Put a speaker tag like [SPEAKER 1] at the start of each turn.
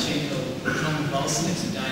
[SPEAKER 1] change the Volson, it's a